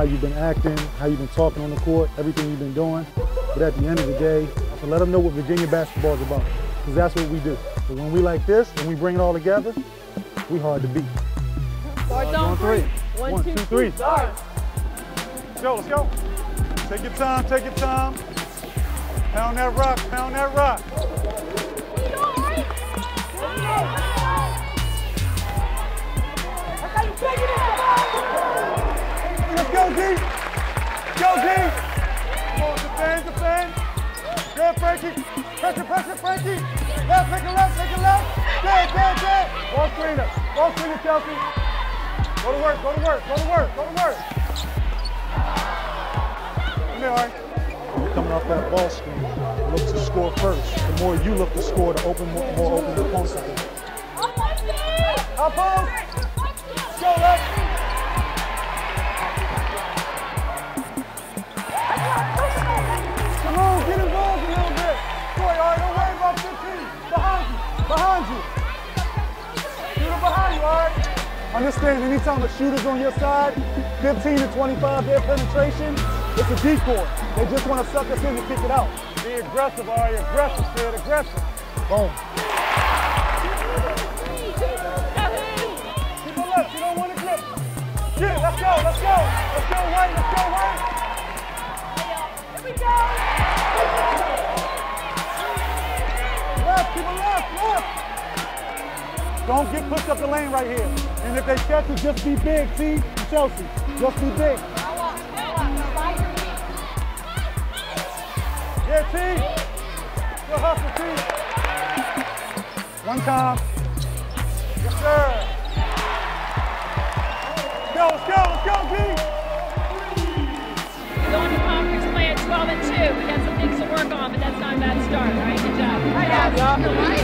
how you've been acting, how you've been talking on the court, everything you've been doing. But at the end of the day, to let them know what Virginia basketball is about, because that's what we do. But when we like this, when we bring it all together, we hard to beat. Start On down three. One, One, two, two, three. three. Start. Let's go, let's go. Take your time, take your time. Pound that rock, pound that Go, D. Come on, defend, defend. Good, Frankie. Pressure, pressure, Frankie. Left, take a left, take a left. Dead, dead, dead. Ball screener. Ball screener, Chelsea. Go to work, go to work, go to work, go to work. Come here, Ari. Coming off that ball screen, look to score first. The more you look to score, the open, more, more open the be. Up post. Go, left. Understand, anytime a shooter's on your side, 15 to 25 their penetration, it's a decoy. They just want to suck us in to kick it out. Be aggressive, all right? Aggressive, Sid, aggressive. Boom. Keep it left, you don't want to grip. Get it, let's go, let's go. Let's go, White, let's go, Don't get pushed up the lane right here. And if they catch it, just be big, T. Chelsea. Just be big. Yeah, T. Good hustle, T. One time. Yes, sir. Go, let's go, let's go, D. Going to conference play at 12 and 2. We got some things to work on, but that's not a bad start, right? Good job.